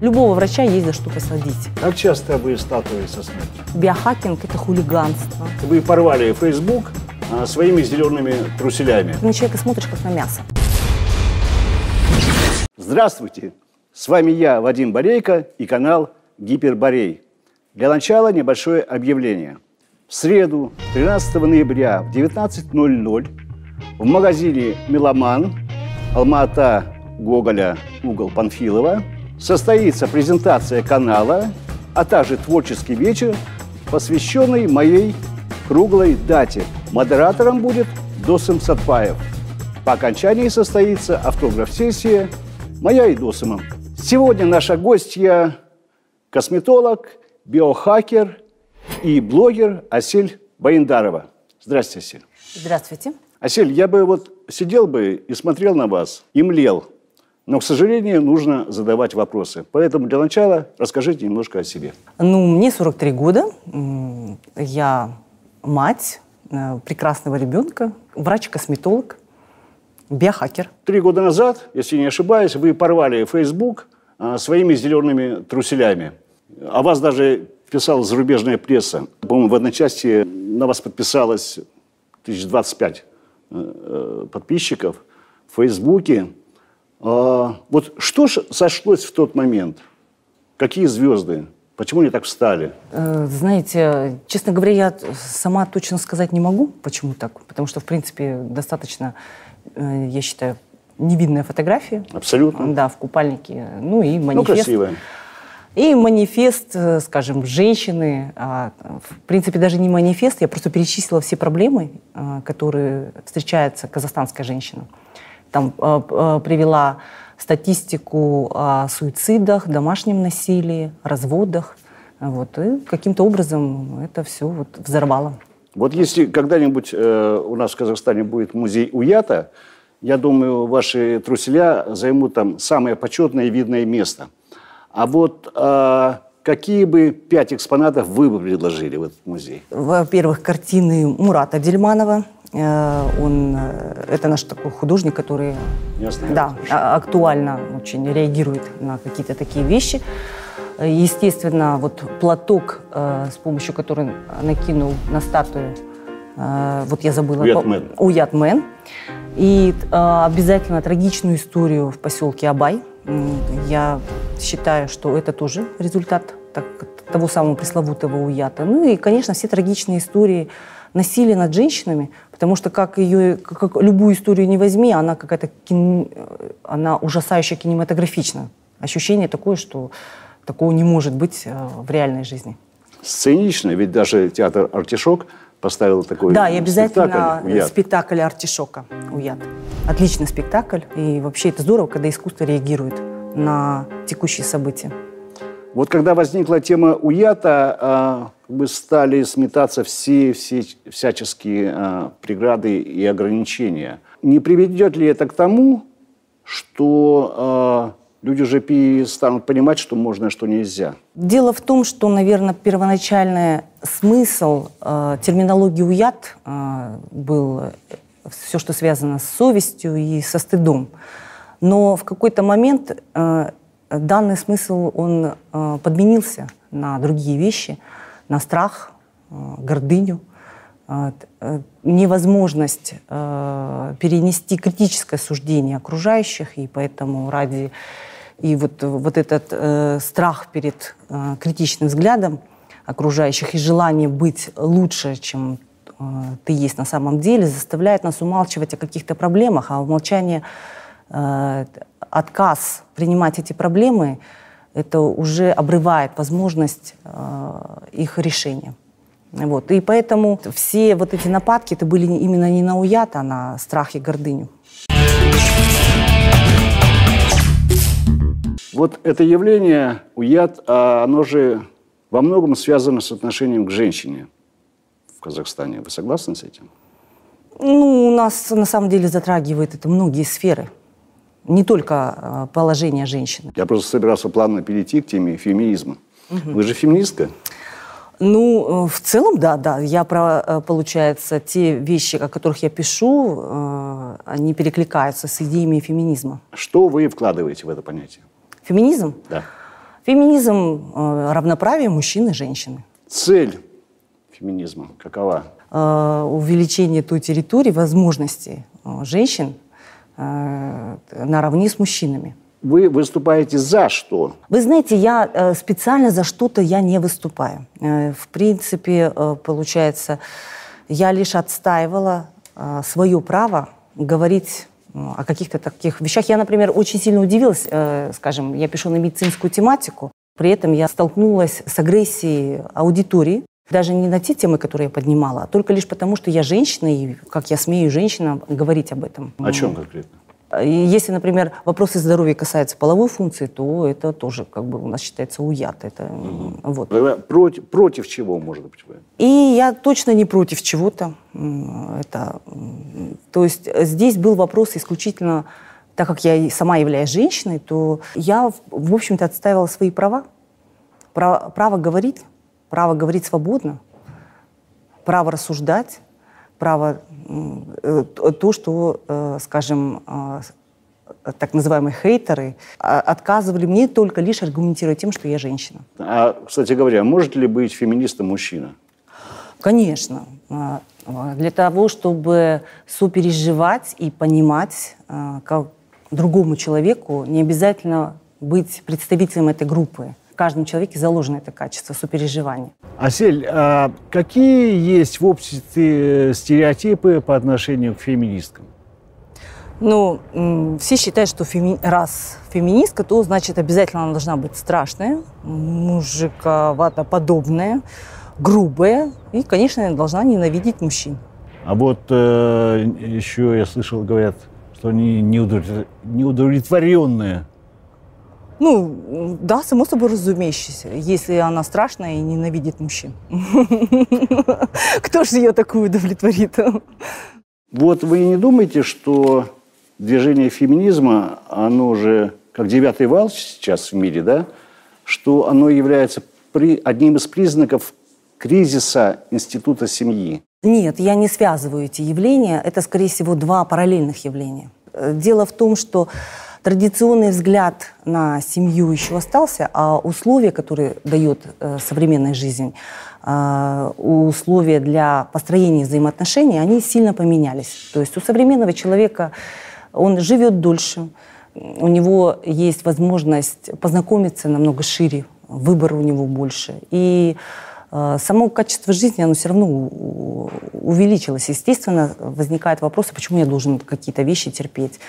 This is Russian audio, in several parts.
Любого врача есть за что посадить. Как часто вы сталкиваетесь со смертью? Биохакинг – это хулиганство. Вы порвали Facebook а, своими зелеными труселями. Ты на человека смотришь, как на мясо. Здравствуйте! С вами я, Вадим Борейко и канал Гиперборей. Для начала небольшое объявление. В среду, 13 ноября в 19.00 в магазине «Меломан» Алма-Ата Гоголя, угол Панфилова, состоится презентация канала, а также творческий вечер, посвященный моей круглой дате. Модератором будет Досым Сатпаев. По окончании состоится автограф-сессия моя и Досыма. Сегодня наша гостья – косметолог, биохакер и блогер Асель Баиндарова. Здравствуйте, Асель. Здравствуйте. Асель, я бы вот сидел бы и смотрел на вас, и млел. Но, к сожалению, нужно задавать вопросы. Поэтому для начала расскажите немножко о себе. Ну, мне 43 года. Я мать э, прекрасного ребенка, врач-косметолог, биохакер. Три года назад, если не ошибаюсь, вы порвали Facebook а, своими зелеными труселями. О вас даже писала зарубежная пресса. По-моему, в одной части на вас подписалось 1025 э, э, подписчиков в Фейсбуке. А, вот что ж сошлось в тот момент? Какие звезды? Почему они так встали? Э, знаете, честно говоря, я сама точно сказать не могу, почему так. Потому что, в принципе, достаточно, я считаю, невидная фотография. Абсолютно. Да, в купальнике. Ну и манифест. Ну, красивая. И манифест, скажем, женщины, а, в принципе, даже не манифест, я просто перечислила все проблемы, которые встречаются казахстанская женщина. Там а, привела статистику о суицидах, домашнем насилии, разводах. Вот, и каким-то образом это все вот взорвало. Вот если когда-нибудь э, у нас в Казахстане будет музей Уята, я думаю, ваши труселя займут там самое почетное и видное место. А вот э, какие бы пять экспонатов вы бы предложили в этот музей? Во-первых, картины Мурата Дельманова. Э, он, э, это наш такой художник, который Ясно, да, а, актуально очень реагирует на какие-то такие вещи. Естественно, вот платок, э, с помощью которого накинул на статую, вот я забыла. Уятмен. Уятмен. И обязательно трагичную историю в поселке Абай. Я считаю, что это тоже результат так, того самого пресловутого уята. Ну и, конечно, все трагичные истории насилия над женщинами, потому что как ее, как любую историю не возьми, она какая-то, кин... она ужасающе кинематографична. Ощущение такое, что такого не может быть э, в реальной жизни. Сценично, ведь даже театр «Артишок» поставил такой Да, и обязательно спектакль «Уят». спектакль «Артишока» «Уят». Отличный спектакль, и вообще это здорово, когда искусство реагирует на текущие события. Вот когда возникла тема уята, а, вы стали сметаться все, все всяческие а, преграды и ограничения. Не приведет ли это к тому, что а, люди уже перестанут понимать, что можно, а что нельзя? Дело в том, что, наверное, первоначальный смысл э, терминологии уят э, был все, что связано с совестью и со стыдом. Но в какой-то момент э, данный смысл, он э, подменился на другие вещи, на страх, э, гордыню, э, невозможность перенести критическое суждение окружающих, и поэтому ради и вот, вот этот э, страх перед э, критичным взглядом окружающих и желание быть лучше, чем э, ты есть на самом деле, заставляет нас умалчивать о каких-то проблемах, а умолчание, отказ принимать эти проблемы, это уже обрывает возможность э, их решения. Вот. И поэтому все вот эти нападки, это были именно не на уят, а на страх и гордыню. Вот это явление, уят, а оно же во многом связано с отношением к женщине в Казахстане. Вы согласны с этим? Ну, у нас на самом деле затрагивает это многие сферы. Не только э, положение женщины. Я просто собирался плавно перейти к теме феминизма. Угу. Вы же феминистка? Ну, э, в целом, да, да. Я про, э, получается, те вещи, о которых я пишу, они перекликаются с идеями феминизма. Что вы вкладываете в это понятие? Феминизм? Да. Феминизм равноправие мужчин и женщины. Цель феминизма какова? Увеличение той территории, возможностей женщин наравне с мужчинами. Вы выступаете за что? Вы знаете, я э, специально за что-то я не выступаю. Э, в принципе, э, получается, я лишь отстаивала э, свое право говорить э, о каких-то таких вещах. Я, например, очень сильно удивилась, э, скажем, я пишу на медицинскую тематику, при этом я столкнулась с агрессией аудитории, даже не на те темы, которые я поднимала, а только лишь потому, что я женщина, и как я смею женщина говорить об этом. О чем конкретно? Если, например, вопросы здоровья касаются половой функции, то это тоже как бы у нас считается уят. Это, м, вот. Против, против чего, может быть, вы? И я точно не против чего-то. Это, то есть здесь был вопрос исключительно, так как я сама являюсь женщиной, то я, в- в общем-то, отстаивала свои права. Право, право говорить, право говорить свободно, право рассуждать, право э, то, что, э, скажем, э, так называемые хейтеры а, отказывали мне только лишь аргументируя тем, что я женщина. А, кстати говоря, может ли быть феминистом мужчина? Конечно. А, Для того, чтобы сопереживать и понимать, а, как другому человеку, не обязательно быть представителем этой группы. Каждом человеке заложено это качество сопереживания. Асель, а какие есть в обществе стереотипы по отношению к феминисткам? Ну, все считают, что феми- раз феминистка, то значит обязательно она должна быть страшная, мужиковатоподобная, грубая и, конечно, должна ненавидеть мужчин. А вот э, еще я слышал, говорят, что они неудовлетвор- неудовлетворенные. Ну, да, само собой разумеющееся, если она страшная и ненавидит мужчин. Кто же ее такую удовлетворит? Вот вы не думаете, что движение феминизма, оно же как девятый вал сейчас в мире, да, что оно является при, одним из признаков кризиса института семьи? Нет, я не связываю эти явления. Это, скорее всего, два параллельных явления. Э, Дело в том, что традиционный взгляд на семью еще остался, а условия, которые дает э, современная жизнь, э, условия для построения взаимоотношений, они сильно поменялись. То есть у современного человека он живет дольше, у него есть возможность познакомиться намного шире, выбора у него больше. И э, само качество жизни, оно все равно увеличилось. Естественно, возникает вопрос, почему я должен какие-то вещи терпеть.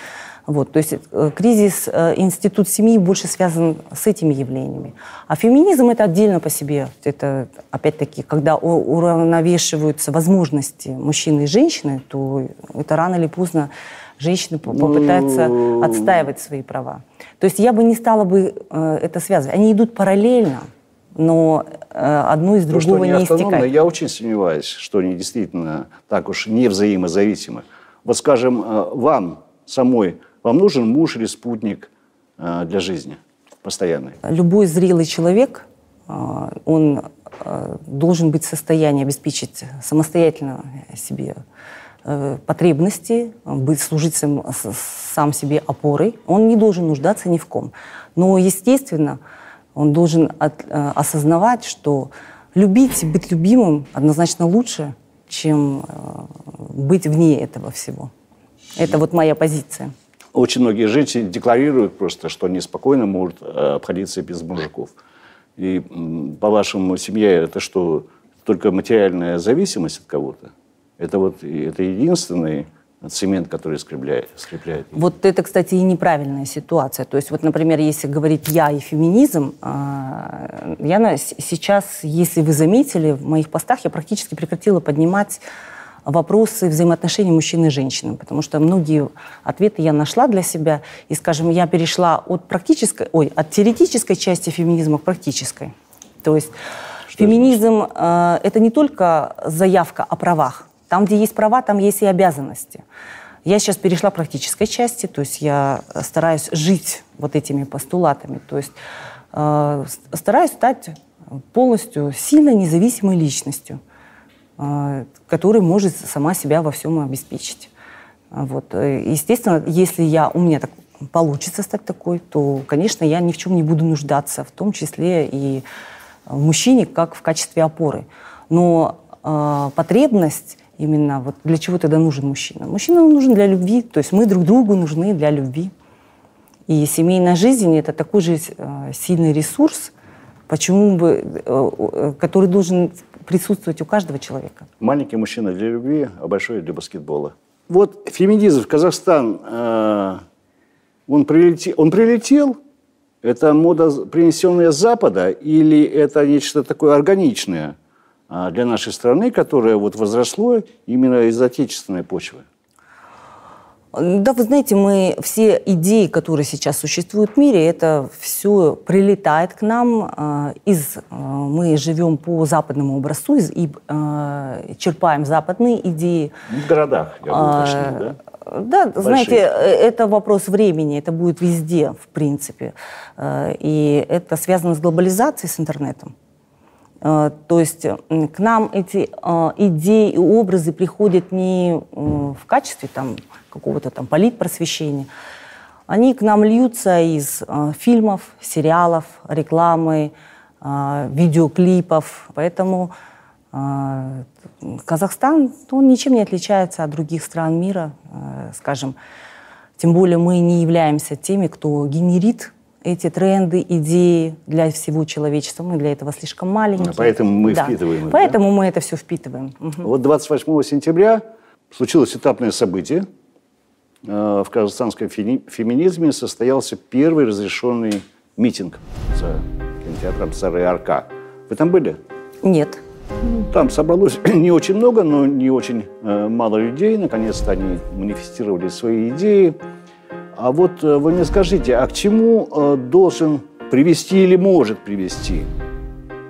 Вот, то есть э, кризис, э, институт семьи больше связан с этими явлениями. А феминизм это отдельно по себе. Это, опять-таки, когда уравновешиваются возможности мужчины и женщины, то это рано или поздно женщины по- попытаются Ну. отстаивать свои права. То есть я бы не стала бы э, это связывать. Они идут параллельно, но одно из что другого они не автономны, истекает. я очень сомневаюсь, что они действительно так уж не взаимозависимы. Вот, скажем, вам самой, вам нужен муж или спутник э, для жизни постоянный? Любой зрелый человек, а, он а, должен быть в состоянии обеспечить самостоятельно себе э, потребности, быть, служить сам себе опорой. Он не должен нуждаться ни в ком. Но, естественно, он должен от- э, осознавать, что любить и быть любимым однозначно лучше, чем э, быть вне этого всего. Это вот моя позиция. Очень многие женщины декларируют просто, что они спокойно могут э, обходиться без мужиков. И, по-вашему, семья – это что, только материальная зависимость от кого-то? Это вот это единственный цемент, который скрепляет. скрепляет? Вот это, кстати, и неправильная ситуация. То есть, вот, например, если говорить «я» и феминизм, а, я сейчас, если вы заметили, в моих постах я практически прекратила поднимать вопросы взаимоотношений мужчины и женщины, потому что многие ответы я нашла для себя, и, скажем, я перешла от практической, ой, от теоретической части феминизма к практической. То есть феминизм э, это не только заявка о правах. Там, где есть права, там есть и обязанности. Я сейчас перешла к практической части, то есть я стараюсь жить вот этими постулатами, то есть э, стараюсь стать полностью сильной независимой личностью, э, которая может сама себя во всем обеспечить. А Вот. э, Естественно, если я, у меня так получится стать такой, то, конечно, я ни в чем не буду нуждаться, в том числе и в мужчине, как в качестве опоры. Но э, потребность именно вот для чего тогда нужен мужчина? Мужчина нужен для любви, то есть мы друг другу нужны для любви. И семейная жизнь это такой же э, сильный ресурс, почему бы, э, э, который должен присутствовать у каждого человека. Маленький мужчина для любви, а большой для баскетбола. Вот феминизм в Казахстан, э, он, прилетел, он прилетел, это мода, принесенная с Запада, или это нечто такое органичное э, для нашей страны, которое вот возросло именно из отечественной почвы? Да, вы знаете, мы все идеи, которые сейчас существуют в мире, это все прилетает к нам э, из, э, мы живем по западному образцу из, и э, черпаем западные идеи. В городах, я бы уточнил, да? Да, Большие. знаете, это вопрос времени, это будет везде, в принципе. И это связано с глобализацией, с интернетом. То есть к нам эти идеи и образы приходят не в качестве там, какого-то там политпросвещения, они к нам льются из э, фильмов, сериалов, рекламы, э, видеоклипов. Поэтому э, Казахстан, он ничем не отличается от других стран мира, э, скажем. Тем более мы не являемся теми, кто генерит эти тренды, идеи для всего человечества. Мы для этого слишком маленькие. Поэтому мы да. впитываем их, Поэтому да? мы это все впитываем. Угу. Вот 28 сентября случилось этапное событие – Э, в казахстанском феминизме состоялся первый разрешенный митинг за кинотеатром «Старый Арка». Вы там были? Нет. Там собралось не очень много, но не очень э, мало людей. Наконец-то они манифестировали свои идеи. А вот э, вы мне скажите, а к чему э, должен привести или может привести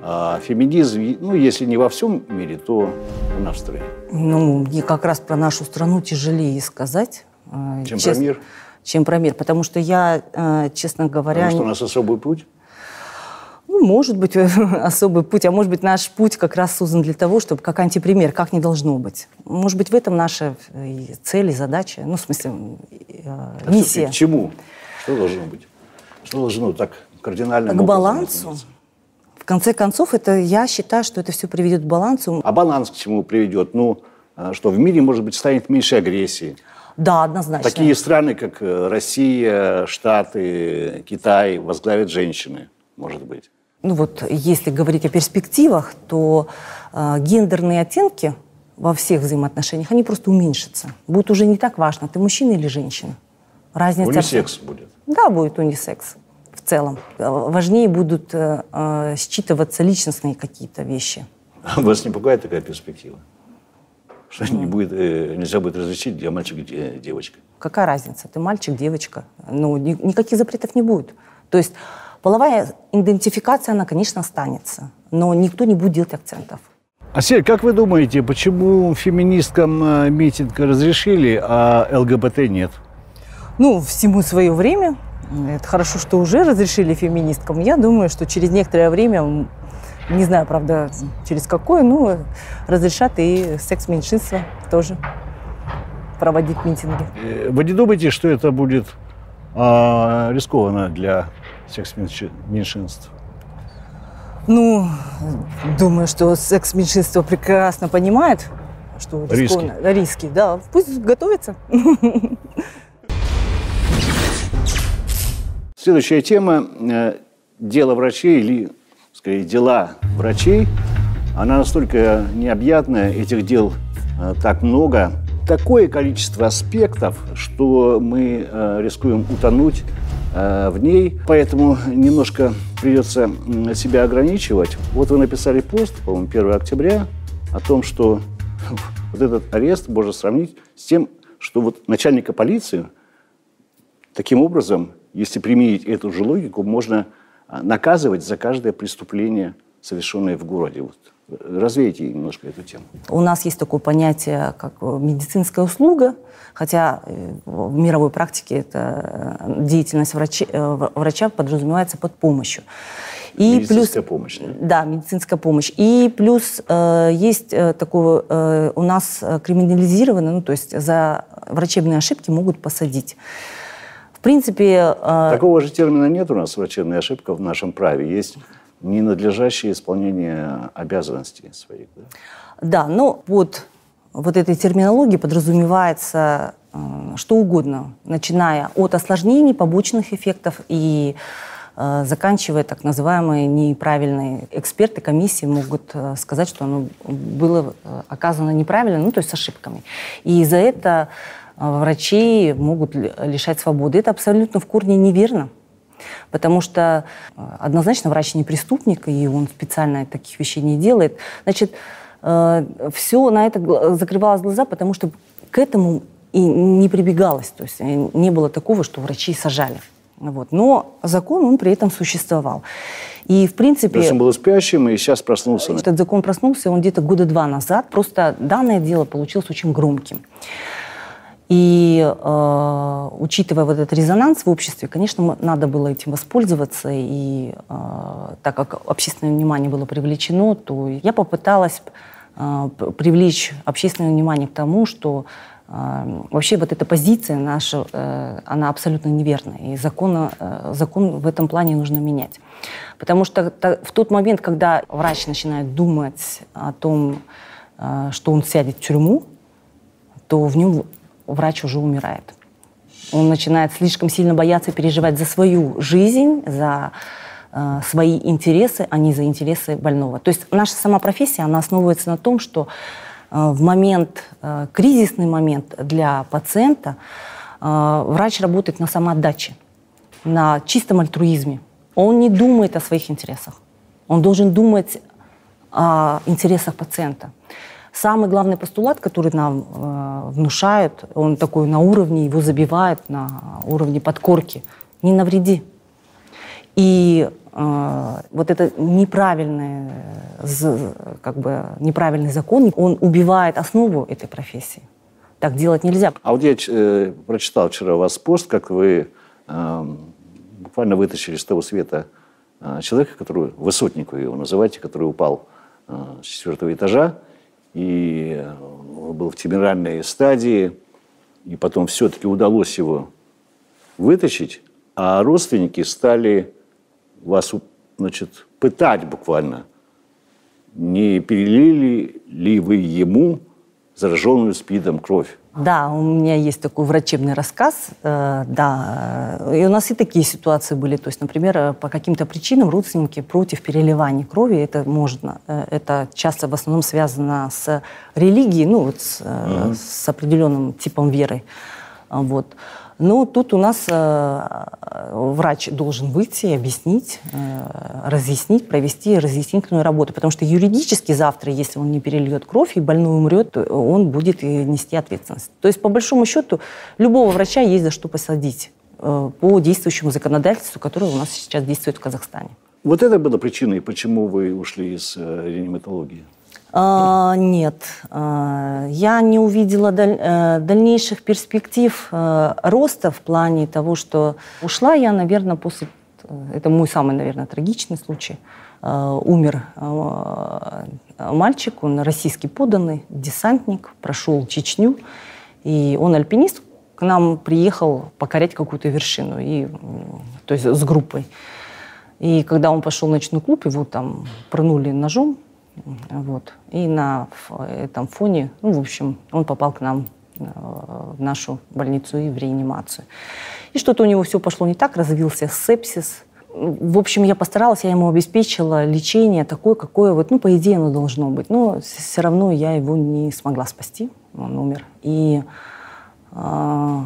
э, феминизм, ну, если не во всем мире, то в стране? Ну, мне как раз про нашу страну тяжелее сказать. А, чем чест... про мир? Чем про мир. Потому что я, э, честно говоря... Потому что у нас особый путь? Ну, может быть, особый путь, а может быть, наш путь как раз создан для того, чтобы как антипример, как не должно быть. Может быть, в этом наша э, цель и задача, ну, в смысле, э, а миссия. К чему? Что должно быть? Что должно так кардинально... К балансу. В конце концов, это я считаю, что это все приведет к балансу. А баланс к чему приведет? Ну, что в мире, может быть, станет меньше агрессии, да, однозначно. Такие страны, как э, Россия, Штаты, Китай возглавят женщины, может быть. Ну вот, если говорить о перспективах, то э, гендерные оттенки во всех взаимоотношениях, они просто уменьшатся. Будет уже не так важно, ты мужчина или женщина. Разница... Унисекс будет. Да, будет унисекс в целом. Важнее будут э, э, считываться личностные какие-то вещи. Вас не пугает такая перспектива? Что не будет, э, нельзя будет различить, где мальчик, где девочка. Какая разница? Ты мальчик, девочка. Ну, ни, никаких запретов не будет. То есть половая идентификация, она, конечно, останется. Но никто не будет делать акцентов. Асель, как вы думаете, почему феминисткам э, митинг разрешили, а ЛГБТ нет? Ну, всему свое время. Это хорошо, что уже разрешили феминисткам. Я думаю, что через некоторое время не знаю, правда, через какое, но разрешат и секс-меньшинство тоже проводить митинги. Э, вы не думаете, что это будет а, рискованно для секс-меньшинств? Ну, думаю, что секс-меньшинство прекрасно понимает, что риски. риски, да. Пусть готовятся. Следующая тема э, – дело врачей или скорее, дела врачей, она настолько необъятная, этих дел э, так много, такое количество аспектов, что мы э, рискуем утонуть в ней, поэтому немножко придется себя ограничивать. Вот вы написали пост, по-моему, 1 октября, о том, что вот этот арест можно сравнить с тем, что вот начальника полиции таким образом, если применить эту же логику, можно а, наказывать за каждое преступление, совершенное в городе. Вот. Развейте немножко эту тему. У нас есть такое понятие, как медицинская услуга, хотя э, в мировой практике это э, деятельность врача, э, врача подразумевается под помощью. И медицинская плюс, помощь. Да? да, медицинская помощь. И плюс э, есть э, такое, э, у нас криминализировано, ну то есть за врачебные ошибки могут посадить В принципе... Э... Такого же термина нет у нас, врачебная ошибка в нашем праве. Есть ненадлежащее исполнение обязанностей своих. Да, да ну вот, вот этой терминологии подразумевается что угодно, начиная от осложнений, побочных эффектов и э, заканчивая так называемые неправильные эксперты комиссии могут э, сказать, что оно было э, оказано неправильно, ну то есть с ошибками. И за это врачей могут лишать свободы. Это абсолютно в корне неверно. Потому что э, однозначно врач не преступник, и он специально таких вещей не делает. Значит, э, все на это закрывалось глаза, потому что к этому и не прибегалось. То есть э, не было такого, что врачи сажали. Вот. Но закон, он при этом существовал. И, в принципе... То есть он был спящим и сейчас проснулся? Этот закон проснулся, он где-то года два назад. Просто данное дело получилось очень громким. И э, учитывая вот этот резонанс в обществе, конечно, надо было этим воспользоваться. И э, так как общественное внимание было привлечено, то я попыталась э, привлечь общественное внимание к тому, что э, вообще вот эта позиция наша, э, она абсолютно неверная. И закон, э, закон в этом плане нужно менять. Потому что в тот момент, когда врач начинает думать о том, что он сядет в тюрьму, то в нем врач уже умирает. Он начинает слишком сильно бояться переживать за свою жизнь, за э, свои интересы, а не за интересы больного. То есть наша сама профессия, она основывается на том, что э, в момент, э, кризисный момент для пациента э, врач работает на самоотдаче, на чистом альтруизме. Он не думает о своих интересах. Он должен думать о интересах пациента. Самый главный постулат, который нам э, внушают, он такой на уровне, его забивают на уровне подкорки. Не навреди. И э, вот это неправильный, как бы, неправильный закон, он убивает основу этой профессии. Так делать нельзя. А вот я э, прочитал вчера у вас пост, как вы э, буквально вытащили с того света э, человека, который, высотник вы его называете, который упал э, с четвертого этажа, и он был в терминальной стадии, и потом все-таки удалось его вытащить, а родственники стали вас значит, пытать буквально. Не перелили ли вы ему зараженную СПИДом кровь? Да, у меня есть такой врачебный рассказ, э, да. И у нас и такие ситуации были. То есть, например, э, по каким-то причинам родственники против переливания крови, это можно, э, это часто в основном связано с религией, ну, вот с, mm-hmm. с определенным типом веры. Вот. Но тут у нас э, врач должен выйти, объяснить, э, разъяснить, провести разъяснительную работу. Потому что юридически завтра, если он не перельет кровь и больной умрет, он будет нести ответственность. То есть, по большому счету, любого врача есть за что посадить э, по действующему законодательству, которое у нас сейчас действует в Казахстане. Вот это было причиной, почему вы ушли из э, реаниматологии? А, нет, а, я не увидела даль, а, дальнейших перспектив а, роста в плане того, что ушла я, наверное, после... Это мой самый, наверное, трагичный случай. Умер мальчик, он российский поданный, десантник, прошел Чечню, и он альпинист, к нам приехал покорять какую-то вершину, и, то есть с группой. И когда он пошел в ночной клуб, его там пронули ножом, вот. И на этом фоне, ну, в общем, он попал к нам э, в нашу больницу и в реанимацию. И что-то у него все пошло не так, развился сепсис. В общем, я постаралась, я ему обеспечила лечение такое, какое вот, ну, по идее, оно должно быть. Но все равно я его не смогла спасти, он умер. И, э,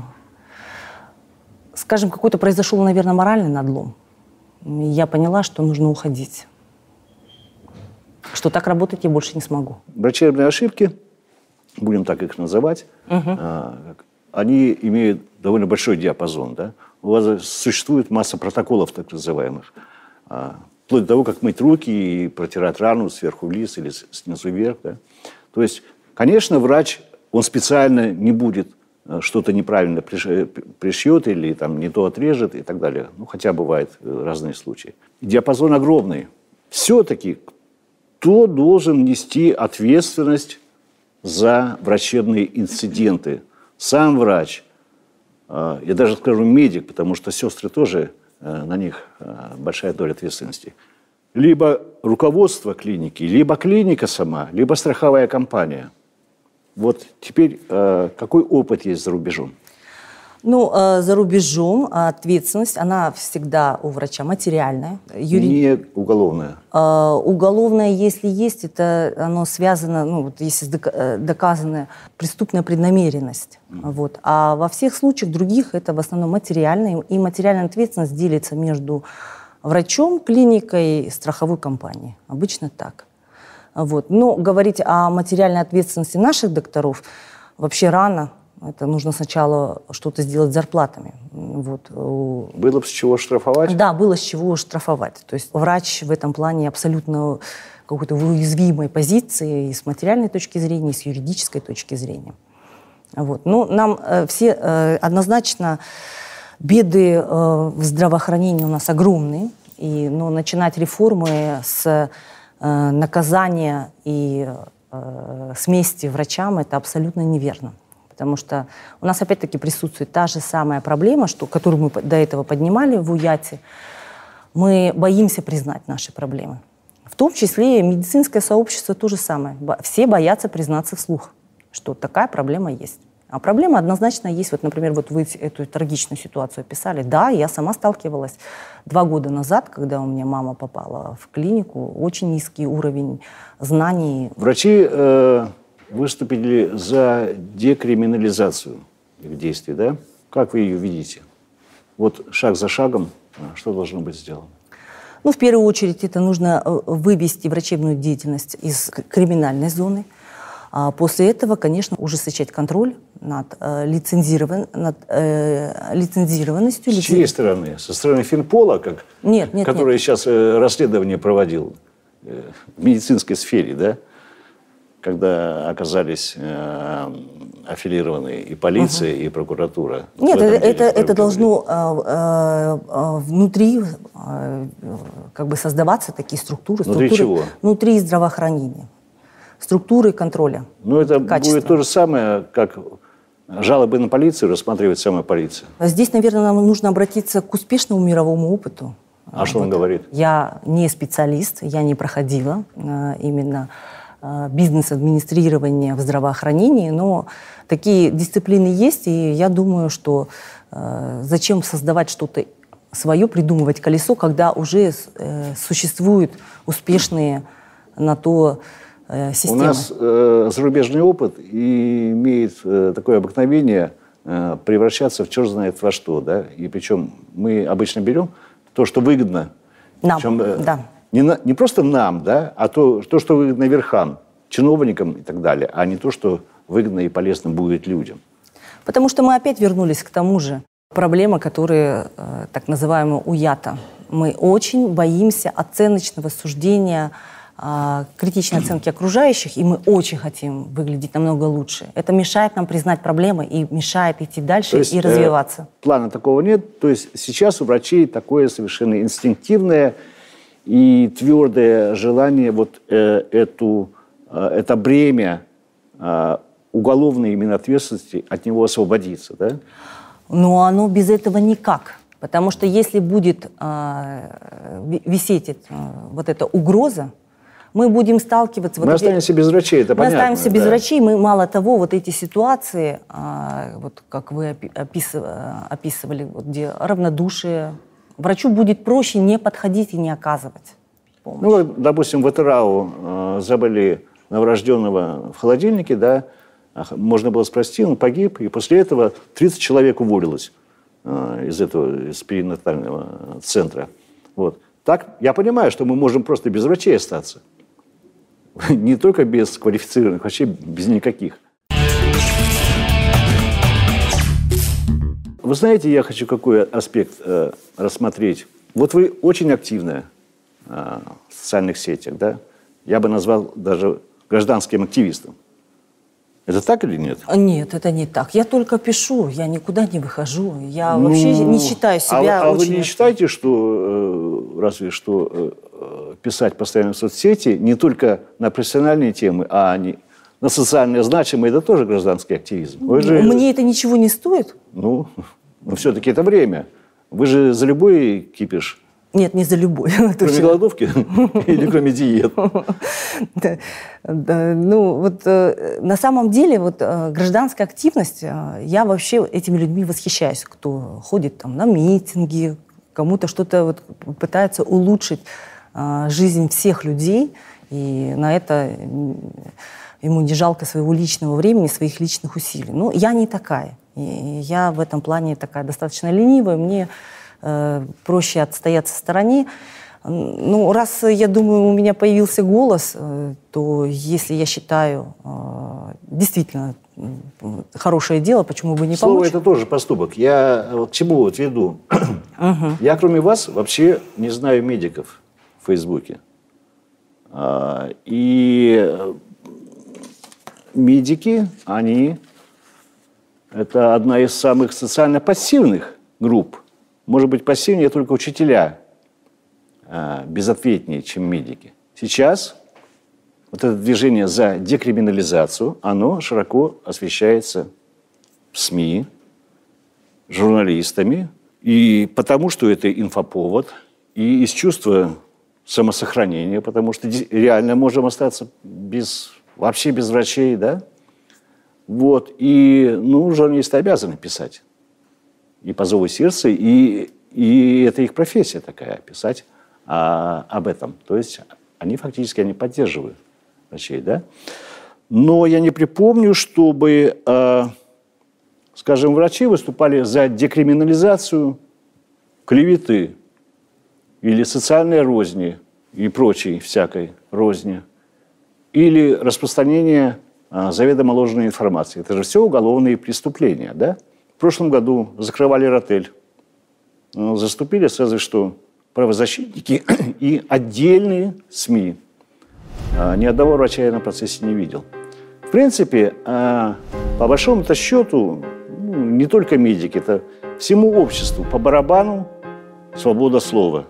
скажем, какой-то произошел, наверное, моральный надлом. Я поняла, что нужно уходить что так работать я больше не смогу. Врачебные ошибки, будем так их называть, угу. они имеют довольно большой диапазон. Да? У вас существует масса протоколов так называемых. А, вплоть до того, как мыть руки и протирать рану сверху вниз или снизу вверх. Да? То есть, конечно, врач, он специально не будет э, что-то неправильно пришьет или там не то отрежет и так далее. Ну, хотя бывают э, разные случаи. диапазон огромный. Все-таки кто должен нести ответственность за врачебные инциденты? Сам врач, э, я даже скажу медик, потому что сестры тоже, э, на них э, большая доля ответственности. Либо руководство клиники, либо клиника сама, либо страховая компания. Вот теперь какой опыт есть за рубежом? Ну, э, за рубежом ответственность, она всегда у врача материальная. Юри... Не уголовная. Э, уголовная, если есть, это оно связано, ну, вот если э, доказана преступная преднамеренность. Mm. Вот. А во всех случаях других это в основном материальная. И материальная ответственность делится между врачом, клиникой, страховой компанией. Обычно так. Вот. Но говорить о материальной ответственности наших докторов вообще рано – это нужно сначала что-то сделать с зарплатами. Вот. Было с чего штрафовать? Да, было с чего штрафовать. То есть врач в этом плане абсолютно какой-то в уязвимой позиции и с материальной точки зрения, и с юридической точки зрения. Вот. Но ну, нам э, все э, однозначно беды э, в здравоохранении у нас огромные. И ну, начинать реформы с э, наказания и э, с мести врачам это абсолютно неверно. Потому что у нас опять-таки присутствует та же самая проблема, что, которую мы до этого поднимали в УЯТе. Мы боимся признать наши проблемы. В том числе и медицинское сообщество то же самое. Все боятся признаться вслух, что такая проблема есть. А проблема однозначно есть. Вот, например, вот вы эту трагичную ситуацию описали. Да, я сама сталкивалась два года назад, когда у меня мама попала в клинику. Очень низкий уровень знаний. Врачи э, выступили за декриминализацию их действий, да? Как вы ее видите? Вот шаг за шагом, а, что должно быть сделано? Ну, в первую очередь, это нужно э, вывести врачебную деятельность из криминальной зоны. А после этого, конечно, ужесточать контроль над, э, лицензирован, над э, лицензированностью. С чьей стороны? Со стороны Финпола, как, нет, нет, который нет. сейчас э, расследование проводил э, в медицинской сфере, да? Когда оказались э, аффилированы и полиция, угу. и прокуратура. Нет, это, это, это должно э, э, внутри э, как бы создаваться такие структуры. Внутри структуры, чего? Внутри здравоохранения. Структуры контроля. Ну, это качества. будет то же самое, как жалобы на полицию рассматривает сама полиция. Здесь, наверное, нам нужно обратиться к успешному мировому опыту. А вот. что он говорит? Я не специалист, я не проходила именно бизнес-администрирования в здравоохранении, но такие дисциплины есть, и я думаю, что э, зачем создавать что-то свое, придумывать колесо, когда уже э, существуют успешные на то э, системы. У нас э, зарубежный опыт и имеет э, такое обыкновение э, превращаться в черт знает во что, да, и причем мы обычно берем то, что выгодно. Нам, причем, э, да не, на, не просто нам, да, а то, то, что выгодно верхам, чиновникам и так далее, а не то, что выгодно и полезно будет людям. Потому что мы опять вернулись к тому же. Проблема, которая э, так называемая уята. Мы очень боимся оценочного суждения, э, критичной оценки окружающих, и мы очень хотим выглядеть намного лучше. Это мешает нам признать проблемы и мешает идти дальше есть, и развиваться. Э, плана такого нет. То есть сейчас у врачей такое совершенно инстинктивное и твердое желание вот э, эту, э, это бремя э, уголовной именно ответственности от него освободиться, да? Но оно без этого никак. Потому что если будет э, висеть э, вот эта угроза, мы будем сталкиваться... Мы вот останемся эти, без врачей, это мы понятно. Мы останемся без да. врачей. Мы, мало того, вот эти ситуации, э, вот как вы описывали, вот, где равнодушие, врачу будет проще не подходить и не оказывать помощь. Ну, допустим, в Этерау э, забыли новорожденного в холодильнике, да, можно было спасти, он погиб, и после этого 30 человек уволилось э, из этого, из перинатального центра. Вот. Так, я понимаю, что мы можем просто без врачей остаться. Не только без квалифицированных врачей, без никаких. Вы знаете, я хочу какой аспект э, рассмотреть. Вот вы очень активная э, в социальных сетях, да? Я бы назвал даже гражданским активистом. Это так или нет? Нет, это не так. Я только пишу, я никуда не выхожу. Я ну, вообще не считаю себя а, очень... А вы не считаете, что, э, разве что, э, писать постоянно в соцсети не только на профессиональные темы, а не на социальное значимое, это тоже гражданский активизм. Вы же, Мне это ничего не стоит. ну, ну все-таки это время. Вы же за любой кипиш, Нет, не за любой. кроме голодовки или кроме диет. Ну вот э, на самом деле вот э, гражданская активность, э, я вообще этими людьми восхищаюсь, кто ходит там на митинги, кому-то что-то вот пытается улучшить жизнь всех людей, и на это ему не жалко своего личного времени, своих личных усилий. Но я не такая. И я в этом плане такая достаточно ленивая, мне э, проще отстояться в стороне. Ну, раз, э, я думаю, у меня появился голос, э, то если я считаю э, действительно хорошее дело, почему бы не Слово помочь? это тоже поступок. Я вот к чему вот веду? Я, кроме вас, вообще не знаю медиков в Фейсбуке. А, И э, медики, они это одна из самых социально пассивных групп. Может быть, пассивнее только учителя, а, безответнее, чем медики. Сейчас вот это движение за декриминализацию, оно широко освещается в СМИ, журналистами, и потому что это инфоповод, и из чувства самосохранения, потому что реально можем остаться без, вообще без врачей, да? Вот, и, ну, журналисты обязаны писать. И по зову сердца, и, и это их профессия такая, писать а, об этом. То есть они фактически, они поддерживают врачей, да? Но я не припомню, чтобы, а, скажем, врачи выступали за декриминализацию клеветы или социальной розни и прочей всякой розни, или распространение а, заведомо ложной информации. Это же все уголовные преступления, да? В прошлом году закрывали ротель. Ну, Заступили сразу, что правозащитники и отдельные СМИ. А, Ни одного врача я на процессе не видел. В принципе, а, по большому-то счету, ну, не только медики, это всему обществу по барабану свобода слова.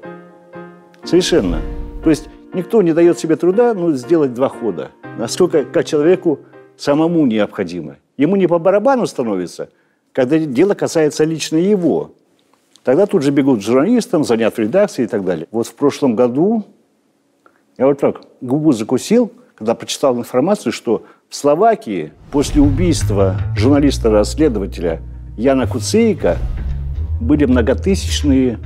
Совершенно. То есть никто не дает себе труда ну, сделать два хода. Насколько как человеку самому необходимо. Ему не по барабану становится, когда дело касается лично его. Тогда тут же бегут журналистам, занят в редакции и так далее. Вот в прошлом году я вот так губу закусил, когда прочитал информацию, что в Словакии после убийства журналиста-расследователя Яна Куцейка были многотысячные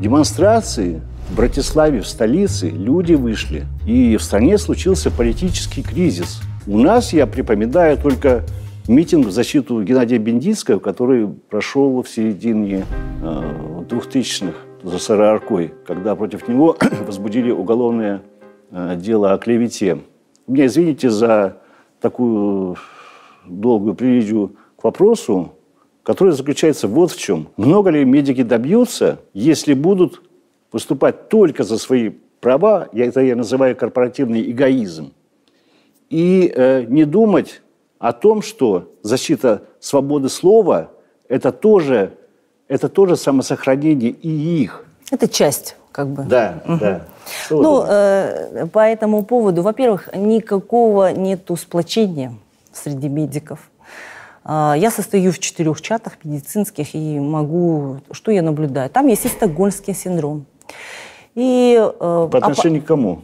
демонстрации в Братиславе, в столице. Люди вышли. И в стране случился политический кризис. У нас, я припоминаю, только митинг в защиту Геннадия Бендицкого, который прошел в середине э, 2000-х за Сарааркой, когда против него возбудили уголовное э, дело о клевете. Меня извините за такую долгую прелюдию к вопросу, который заключается вот в чем. Много ли медики добьются, если будут выступать только за свои права, я это я называю корпоративный эгоизм, и э, не думать о том, что защита свободы слова – это тоже, это тоже самосохранение и их. Это часть, как бы. Да, да. Что Ну, э, по этому поводу, во-первых, никакого нету сплочения среди медиков. А, Я состою в четырех чатах медицинских и могу... Что я наблюдаю? Там есть и стокгольмский синдром. И, э, по а отношению к кому?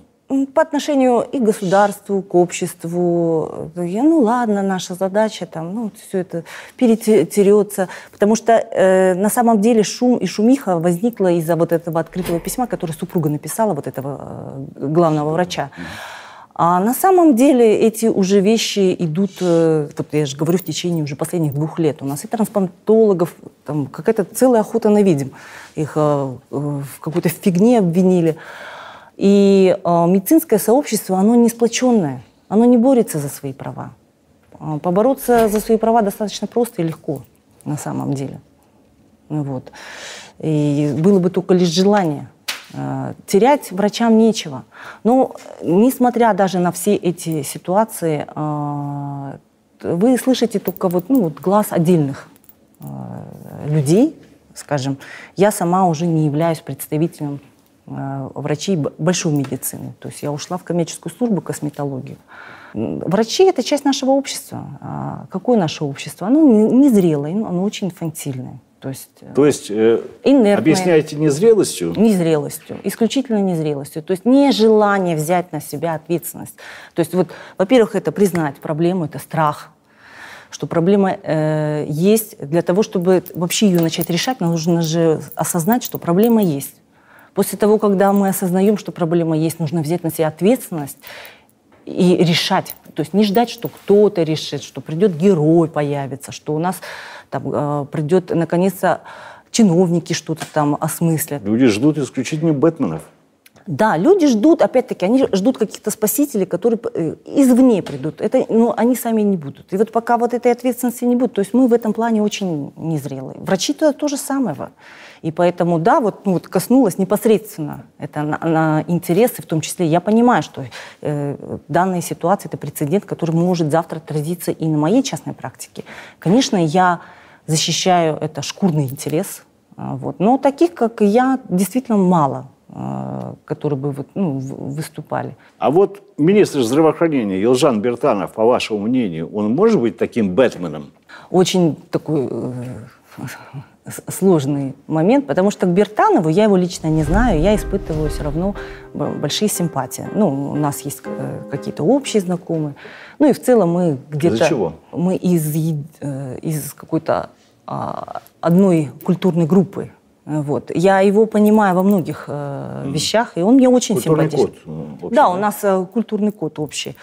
По отношению и к государству, к обществу. Э, Я, ну ладно, наша задача там, ну все это перетерется. Потому что э, на самом деле шум и шумиха возникла из-за вот этого открытого письма, которое супруга написала, вот этого э, главного врача. А на самом деле эти уже вещи идут, э, вот я же говорю, в течение уже последних двух лет. У нас и трансплантологов, там какая-то целая охота на ведьм. Их э, в какой-то фигне обвинили. И э, медицинское сообщество, оно не сплоченное, оно не борется за свои права. А Побороться за свои права достаточно просто и легко на самом деле. Вот. И было бы только лишь желание. Э, Терять врачам нечего. Но несмотря даже на все эти ситуации, э, вы слышите только вот, ну, вот глаз отдельных э, людей, скажем. Я сама уже не являюсь представителем врачей большой медицины. То есть я ушла в коммерческую службу, косметологию. Врачи – это часть нашего общества. А какое наше общество? Оно незрелое, оно очень инфантильное. То есть, э, То есть э, объясняете незрелостью? Незрелостью, исключительно незрелостью. То есть нежелание взять на себя ответственность. То есть вот, во-первых, это признать проблему, это страх, что проблема э, есть. Для того, чтобы вообще ее начать решать, нужно же осознать, что проблема есть. После того, когда мы осознаем, что проблема есть, нужно взять на себя ответственность и решать. То есть не ждать, что кто-то решит, что придет герой появится, что у нас там э, придет наконец-то чиновники что-то там осмыслят. Люди ждут исключительно Бэтменов. Да, люди ждут, опять-таки, они ждут каких-то спасителей, которые э, извне придут. Это, ну, они сами не будут. И вот пока вот этой ответственности не будет, то есть мы в этом плане очень незрелые. Врачи то, то же самое. И поэтому, да, вот, ну, вот коснулось непосредственно это на, на интересы, в том числе. Я понимаю, что э, данная ситуация – это прецедент, который может завтра отразиться и на моей частной практике. Конечно, я защищаю это шкурный интерес, а, вот. но таких, как я, действительно мало. А, которые бы ну, выступали. А вот министр здравоохранения Елжан Бертанов, по вашему мнению, он может быть таким Бэтменом? Очень такой э, сложный момент, потому что к Бертанову, я его лично не знаю, я испытываю все равно большие симпатии. Ну, у нас есть э, какие-то общие знакомые. Ну и в целом мы где-то... Мы из, э, из какой-то а, одной культурной группы вот. Я его понимаю во многих э, вещах, и он мне очень культурный симпатичен. Код, да, у нас э, культурный код общий.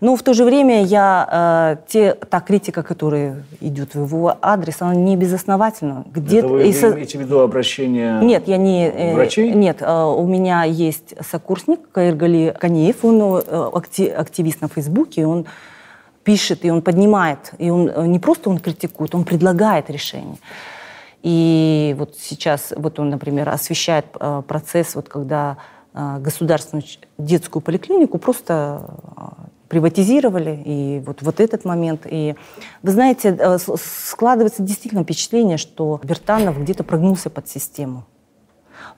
Но в то же время я, э, те, та критика, которая идет в его адрес, она не безосновательна. Где вы, и вы имеете в виду обращение Нет, я не... Э, врачей? Нет, э, у меня есть сокурсник Каиргали Канеев, он э, активист на Фейсбуке, он пишет, и он поднимает, и он э, не просто он критикует, он предлагает решение. И вот сейчас, вот он, например, освещает э, процесс, вот когда э, государственную детскую поликлинику просто приватизировали, и вот, вот этот момент. И вы знаете, складывается действительно впечатление, что Бертанов где-то прогнулся под систему.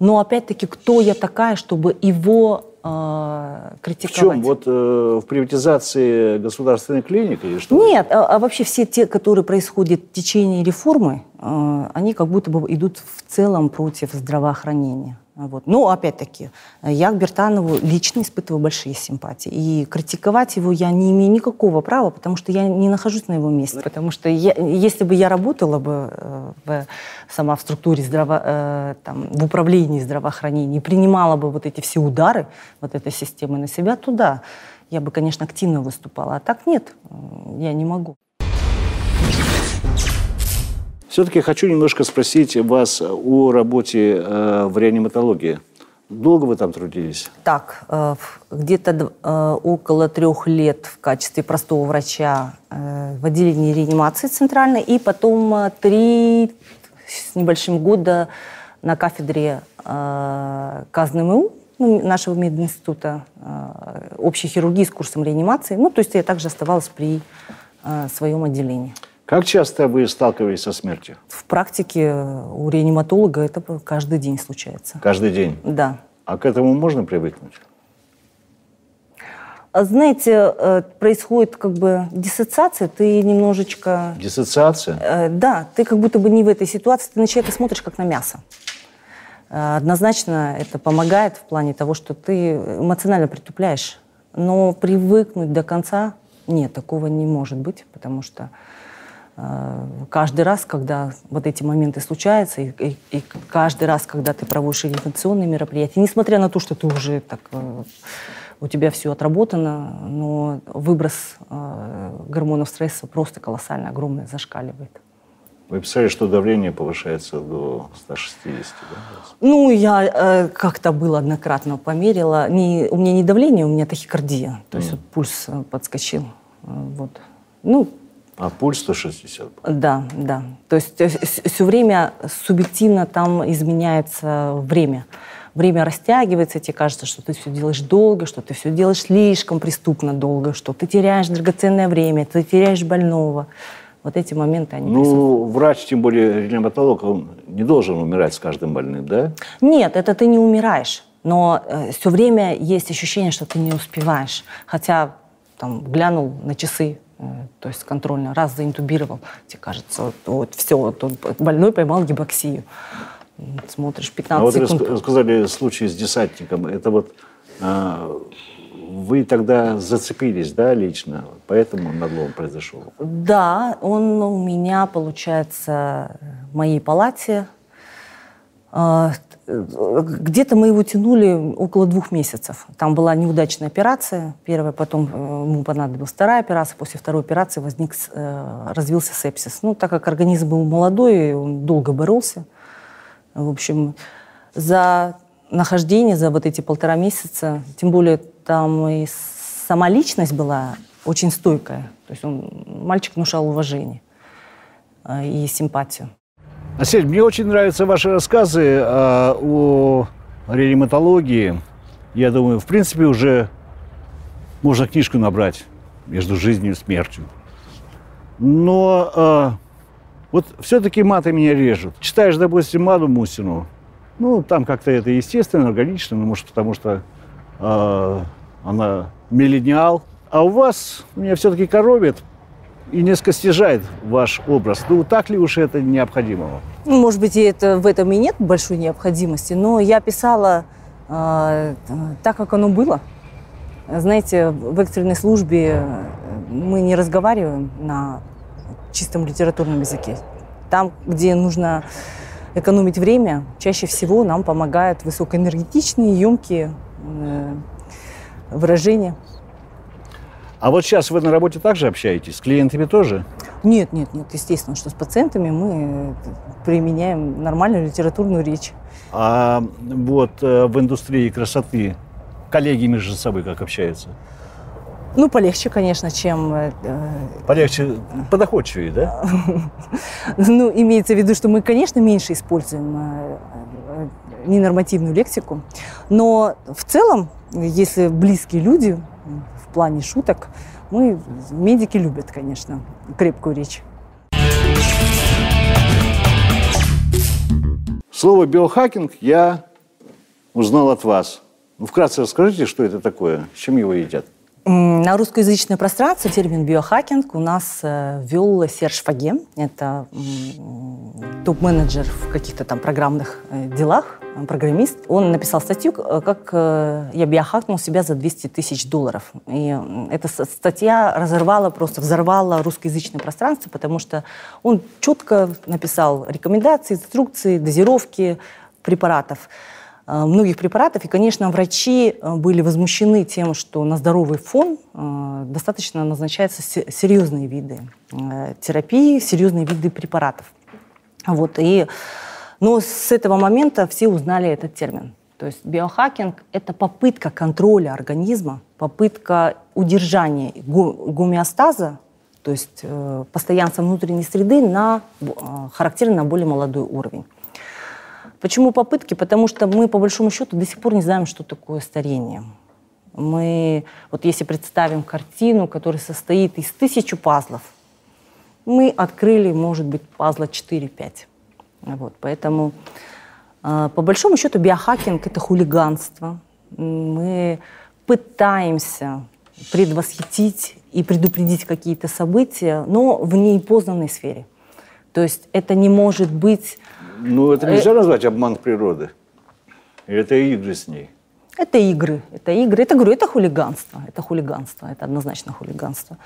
Но опять-таки, кто я такая, чтобы его э, критиковать? В чем? Вот э, в приватизации государственной клиники или что? Нет, а, а вообще все те, которые происходят в течение реформы, э, они как будто бы идут в целом против здравоохранения. Вот. Но, опять-таки, я к Бертанову лично испытываю большие симпатии. И критиковать его я не имею никакого права, потому что я не нахожусь на его месте. Потому что я, если бы я работала бы э, в, сама в структуре здраво, э, там, в управлении здравоохранения, принимала бы вот эти все удары вот этой системы на себя, то да, я бы, конечно, активно выступала. А так нет, я не могу. Все-таки хочу немножко спросить вас о работе э, в реаниматологии. Долго вы там трудились? Так, э, где-то э, около трех лет в качестве простого врача э, в отделении реанимации центральной, и потом э, три с небольшим года на кафедре э, КАЗНМУ, ну, нашего мединститута э, общей хирургии с курсом реанимации. Ну, то есть я также оставалась при э, своем отделении. Как часто вы сталкивались со смертью? В практике у реаниматолога это каждый день случается. Каждый день? Да. А к этому можно привыкнуть? А знаете, э, происходит как бы диссоциация, ты немножечко... Диссоциация? Э, да, ты как будто бы не в этой ситуации, ты на человека смотришь как на мясо. Э, однозначно это помогает в плане того, что ты эмоционально притупляешь. Но привыкнуть до конца, нет, такого не может быть, потому что каждый раз, когда вот эти моменты случаются, и, и, и каждый раз, когда ты проводишь реабилитационные мероприятия, несмотря на то, что ты уже так, э, у тебя все отработано, но выброс э, гормонов стресса просто колоссально огромный, зашкаливает. Вы писали, что давление повышается до 160, да? Ну, я э, как-то было однократно померила. Не, у меня не давление, у меня тахикардия. То mm. есть вот пульс подскочил. Вот. Ну, а пульс 160? Да, да. То есть э, все время субъективно там изменяется время. Время растягивается, тебе кажется, что ты все делаешь долго, что ты все делаешь слишком преступно долго, что ты теряешь драгоценное время, ты теряешь больного. Вот эти моменты, они Ну, врач, тем более реаниматолог, он не должен умирать с каждым больным, да? Нет, это ты не умираешь. Но э, все время есть ощущение, что ты не успеваешь. Хотя там глянул на часы, то есть контрольно, раз заинтубировал, тебе кажется, вот, вот все, вот, он, больной поймал гипоксию. Смотришь 15 а вот секунд. вы сказали случай с десантником. Это вот а, вы тогда зацепились, да, лично? Поэтому надлом произошел? Да, он у меня, получается, в моей палате. А, где-то мы его тянули около двух месяцев. Там была неудачная операция, первая, потом э, ему понадобилась вторая операция. После второй операции возник, э, развился сепсис. Ну, так как организм был молодой, он долго боролся. В общем, за нахождение, за вот эти полтора месяца, тем более там и сама личность была очень стойкая. То есть он, мальчик внушал уважение э, и симпатию. Асель, мне очень нравятся ваши рассказы э, о реаниматологии. Я думаю, в принципе, уже можно книжку набрать между жизнью и смертью. Но э, вот все-таки маты меня режут. Читаешь, допустим, Маду Мусину, ну, там как-то это естественно, органично, ну, может, потому что э, она миллениал. А у вас меня все-таки коробит и несколько стяжает ваш образ. Ну, так ли уж это необходимо? Ну, может быть, и это, в этом и нет большой необходимости, но я писала э, так, как оно было. Знаете, в экстренной службе мы не разговариваем на чистом литературном языке. Там, где нужно экономить время, чаще всего нам помогают высокоэнергетичные, емкие э, выражения. А вот сейчас вы на работе также общаетесь? С клиентами тоже? Нет, нет, нет. Естественно, что с пациентами мы применяем нормальную литературную речь. А вот э, в индустрии красоты коллеги между собой как общаются? Ну, полегче, конечно, чем... Э, полегче, подоходчивее, да? ну, имеется в виду, что мы, конечно, меньше используем э, э, ненормативную лексику, но в целом, если близкие люди, плане шуток, мы, медики любят, конечно, крепкую речь. Слово биохакинг я узнал от вас. Ну, вкратце расскажите, что это такое, с чем его едят? На русскоязычное пространство термин биохакинг у нас э, ввел Серж Фаге. Это топ-менеджер в каких-то там программных э, делах, э, программист. Он написал статью, как я биохакнул себя за 200 тысяч долларов. И эта статья разорвала, просто взорвала русскоязычное пространство, потому что он четко написал рекомендации, инструкции, дозировки препаратов. Э, многих препаратов. И, конечно, врачи э, были возмущены тем, что на здоровый фон э, достаточно назначаются серьезные виды терапии, серьезные виды препаратов. Вот, и, но с этого момента все узнали этот термин. То есть биохакинг – это попытка контроля организма, попытка удержания гомеостаза, то есть постоянства внутренней среды на характерный на более молодой уровень. Почему попытки? Потому что мы, по большому счету, до сих пор не знаем, что такое старение. Мы, вот если представим картину, которая состоит из тысячи пазлов, мы открыли, может быть, пазла 4-5. Вот, поэтому, э, по большому счету, биохакинг – это хулиганство. Мы пытаемся предвосхитить и предупредить какие-то события, но в неопознанной сфере. То есть это не может быть ну, это нельзя э, назвать обман природы. Это игры с ней. Это игры, это игры, это говорю, это хулиганство, это хулиганство, это однозначно хулиганство.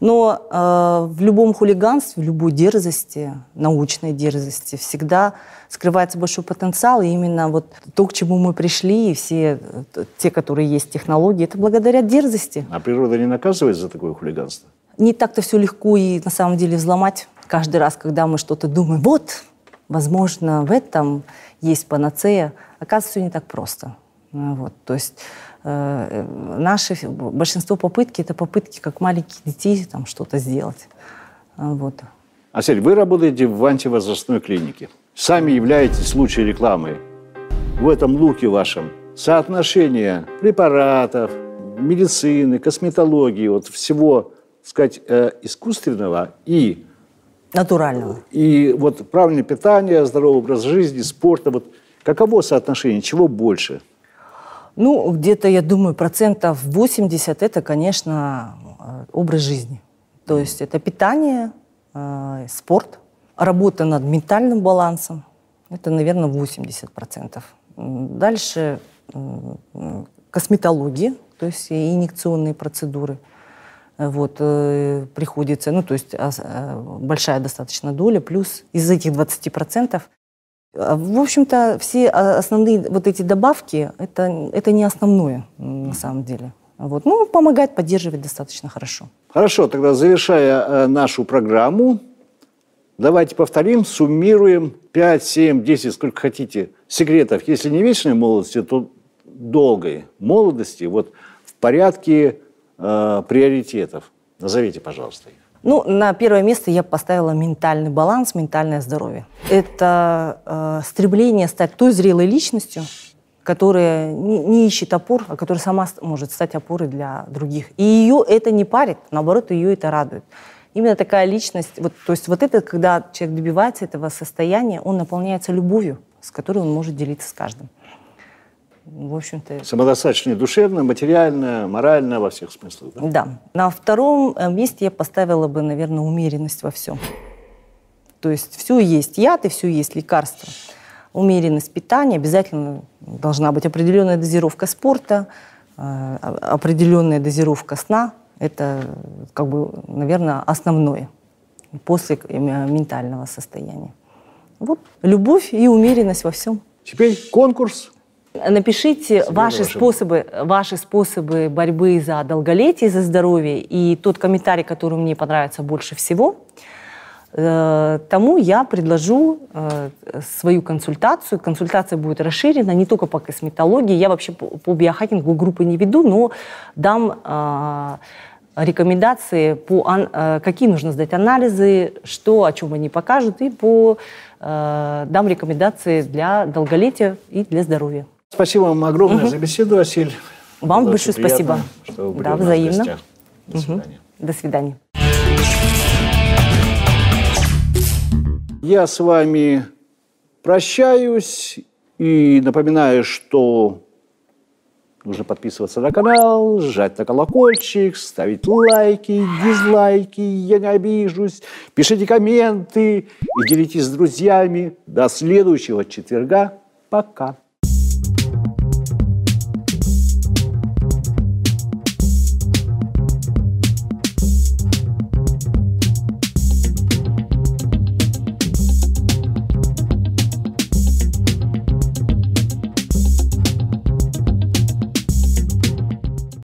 Но э, в любом хулиганстве, в любой дерзости, научной дерзости, всегда скрывается большой потенциал, и именно вот то, к чему мы пришли, и все э, те, которые есть технологии, это благодаря дерзости. А природа не наказывает за такое хулиганство? Не так-то все легко и на самом деле взломать. Каждый раз, когда мы что-то думаем, вот, возможно, в этом есть панацея. Оказывается, все не так просто. Ну вот, то есть э, наши, большинство попытки – это попытки, как маленькие детей, там, что-то сделать. Вот. Асель, вы работаете в антивозрастной клинике. Сами являетесь случаем рекламы. В этом луке вашем соотношение препаратов, медицины, косметологии, вот всего, сказать, э, искусственного и Натурального. И вот правильное питание, здоровый образ жизни, спорта, вот каково соотношение, чего больше? Ну, где-то, я думаю, процентов 80 это, конечно, э, образ жизни. То есть это питание, э, спорт, работа над ментальным балансом. Это, наверное, 80 процентов. Дальше косметология, то есть инъекционные процедуры. Вот, э, приходится, ну, то есть э, большая достаточно доля, плюс из этих 20 процентов а, в общем-то, все основные вот эти добавки, это, это не основное на самом деле. Вот. Ну, помогает поддерживать достаточно хорошо. Хорошо, тогда завершая э, нашу программу, давайте повторим, суммируем 5, 7, 10, сколько хотите, секретов, если не вечной молодости, то долгой молодости, вот в порядке э, приоритетов. Назовите, пожалуйста, их. Ну, на первое место я поставила ментальный баланс, ментальное здоровье. Это э, стремление стать той зрелой личностью, которая не, не ищет опор, а которая сама может стать опорой для других. И ее это не парит, наоборот, ее это радует. Именно такая личность, вот, то есть вот это, когда человек добивается этого состояния, он наполняется любовью, с которой он может делиться с каждым в общем-то... Самодостаточно душевно, материально, морально, во всех смыслах, да? Да. На втором э, месте я поставила бы, наверное, умеренность во всем. То есть все есть яд и все есть лекарство. Умеренность питания, обязательно должна быть определенная дозировка спорта, э, определенная дозировка сна. Это, как бы, наверное, основное после э, ментального состояния. Вот любовь и умеренность во всем. Теперь конкурс Напишите ваши способы, ваши способы борьбы за долголетие, за здоровье. И тот комментарий, который мне понравится больше всего, э, тому я предложу э, свою консультацию. Консультация будет расширена не только по косметологии. Я вообще по биохакингу группы не веду, но дам э, рекомендации по какие нужно сдать анализы, что, о чем они покажут, и по дам рекомендации для долголетия и для здоровья. Спасибо вам огромное угу. за беседу, Асиль. Вам большое спасибо. Что вы да, взаимно. До свидания. До свидания. Я с вами прощаюсь и напоминаю, что нужно подписываться на канал, жать на колокольчик, ставить лайки, дизлайки, я не обижусь, пишите комменты и делитесь с друзьями. До следующего четверга. Пока.